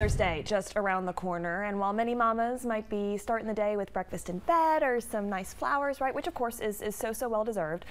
Mother's Day just around the corner, and while many mamas might be starting the day with breakfast in bed or some nice flowers, right, which of course is, is so, so well deserved,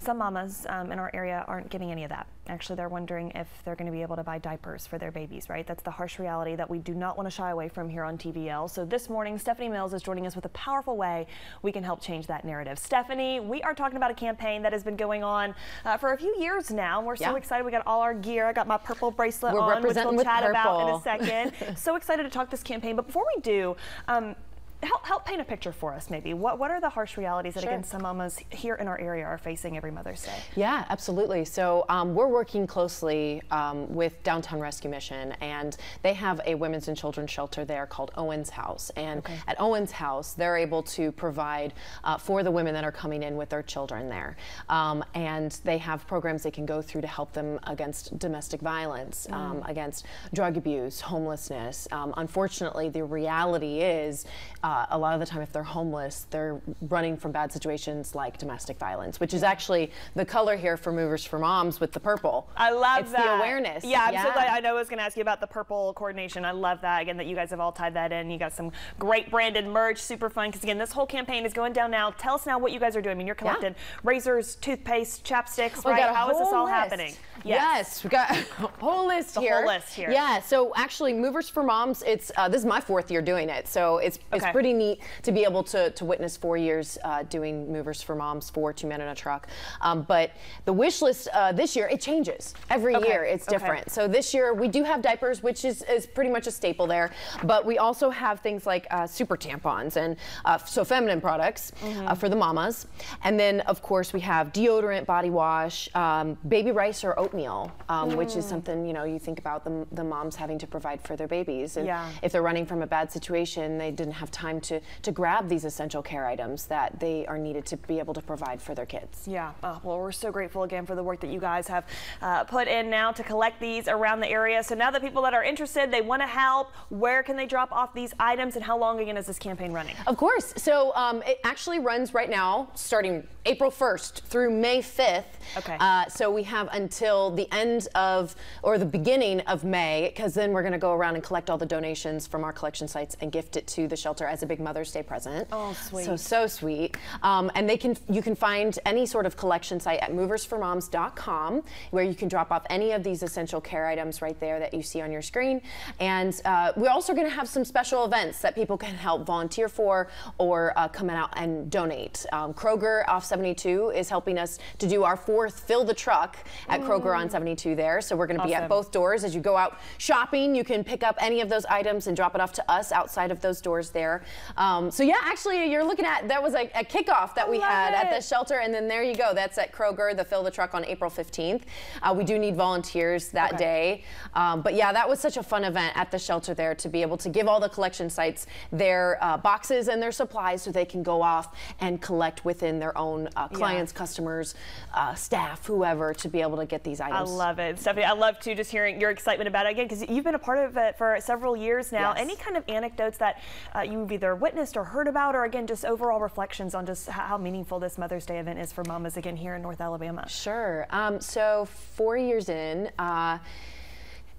some mamas um, in our area aren't getting any of that. Actually, they're wondering if they're going to be able to buy diapers for their babies, right? That's the harsh reality that we do not want to shy away from here on TVL. So this morning, Stephanie Mills is joining us with a powerful way we can help change that narrative. Stephanie, we are talking about a campaign that has been going on uh, for a few years now. We're so excited. We got all our gear. I got my purple bracelet We're on, which we'll chat purple. about in a second. so excited to talk this campaign. But before we do, um, help, help paint a picture for us maybe. What, what are the harsh realities that, sure. again, some mamas here in our area are facing every Mother's Day? Yeah, absolutely. So um, we're working closely um, with Downtown Rescue Mission, and they have a women's and children's shelter there called Owens House. And okay. at Owens House, they're able to provide uh, for the women that are coming in with their children there. Um, and they have programs they can go through to help them against domestic violence, mm. against drug abuse, homelessness. Um, unfortunately, the reality is uh, uh, a lot of the time if they're homeless, they're running from bad situations like domestic violence, which is actually the color here for Movers for Moms with the purple. I love it's that. the awareness. Yeah, absolutely. Yeah. I know I was going to ask you about the purple coordination. I love that, again, that you guys have all tied that in. You got some great branded merch, super fun, because again, this whole campaign is going down now. Tell us now what you guys are doing. I mean, you're collecting yeah. razors, toothpaste, chapsticks, well, right? How is this all list. happening? Yes. yes, we got a whole list the here. Whole list here. Yeah, so actually, Movers for Moms, it's uh, this is my fourth year doing it, so it's it's okay. Pretty neat to be able to, to witness four years uh, doing Movers for Moms for Two Men in a Truck. Um, but the wish list uh, this year, it changes every okay. year. It's different. Okay. So this year we do have diapers, which is, is pretty much a staple there. But we also have things like uh, super tampons and uh, so feminine products mm -hmm. for the mamas. And then of course we have deodorant, body wash, um, baby rice or oatmeal, um, mm. which is mm. something you know you think about the, the moms having to provide for their babies. And yeah. if they're running from a bad situation, they didn't have time to to grab these essential care items that they are needed to be able to provide for their kids. Yeah, uh, well, we're so grateful again for the work that you guys have uh, put in now to collect these around the area. So now the people that are interested, they want to help, where can they drop off these items and how long again is this campaign running? Of course. So um, it actually runs right now, starting April 1st through May 5th. Okay. Uh, so we have until the end of, or the beginning of May, because then we're going to go around and collect all the donations from our collection sites and gift it to the shelter as a big Mother's Day present. Oh, sweet. So, so sweet. Um, and they can, you can find any sort of collection site at moversformoms.com where you can drop off any of these essential care items right there that you see on your screen. And uh, we're also going to have some special events that people can help volunteer for or uh, come out and donate. Um, Kroger off 72 is helping us to do our fourth fill the truck at mm. Kroger on 72 there. So we're going to awesome. be at both doors. As you go out shopping, you can pick up any of those items and drop it off to us outside of those doors there. Um, so yeah, actually, you're looking at that was a, a kickoff that we had it. at the shelter, and then there you go. That's at Kroger, the fill the truck on April 15th. Uh, we do need volunteers that okay. day, um, but yeah, that was such a fun event at the shelter there to be able to give all the collection sites their uh, boxes and their supplies so they can go off and collect within their own uh, clients, yeah. customers, uh, staff, whoever, to be able to get these items. I love it, Stephanie. I love to just hearing your excitement about it again because you've been a part of it for several years now. Yes. Any kind of anecdotes that uh, you've either witnessed or heard about, or again, just overall reflections on just how meaningful this Mother's Day event is for mamas again here in North Alabama? Sure. Um, so four years in. Uh,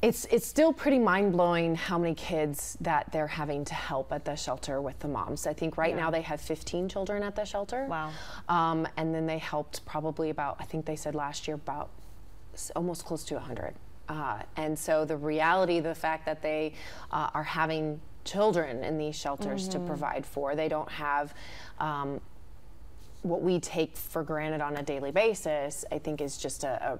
it's it's still pretty mind blowing how many kids that they're having to help at the shelter with the moms. I think right yeah. now they have 15 children at the shelter. Wow. Um, and then they helped probably about I think they said last year about almost close to 100. Uh, and so the reality, the fact that they uh, are having children in these shelters mm-hmm. to provide for, they don't have. Um, what we take for granted on a daily basis, I think, is just a, a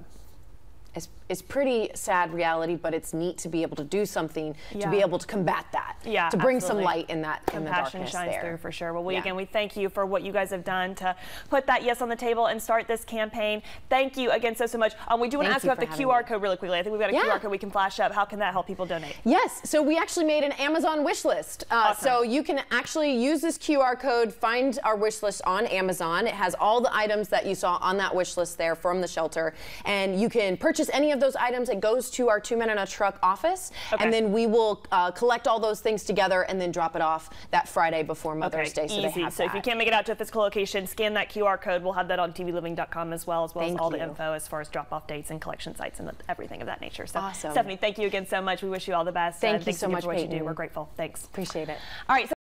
it's, it's pretty sad reality, but it's neat to be able to do something yeah. to be able to combat that. Yeah, to bring absolutely. some light in that Compassion in the darkness shines there. through for sure. Well, we, yeah. again, we thank you for what you guys have done to put that yes on the table and start this campaign. Thank you again so so much. Um, we do want to ask you about the QR me. code really quickly. I think we've got a yeah. QR code we can flash up. How can that help people donate? Yes. So we actually made an Amazon wish list. Uh, awesome. So you can actually use this QR code, find our wish list on Amazon. It has all the items that you saw on that wish list there from the shelter, and you can purchase any of those items, it goes to our two men in a truck office, Okay. and then we will uh, collect all those things together and then drop it off that Friday before Mother's Day. So easy. they have so if you can't make it out to a physical location, scan that QR code. We'll have that on tvliving.com as well, as well Thank as all the info as far as drop-off dates and collection sites and everything of that nature. So, Awesome. Stephanie, thank you again so much. We wish you all the best. Thank and you so much, for what you do. We're grateful. Thanks. Appreciate it. All right. So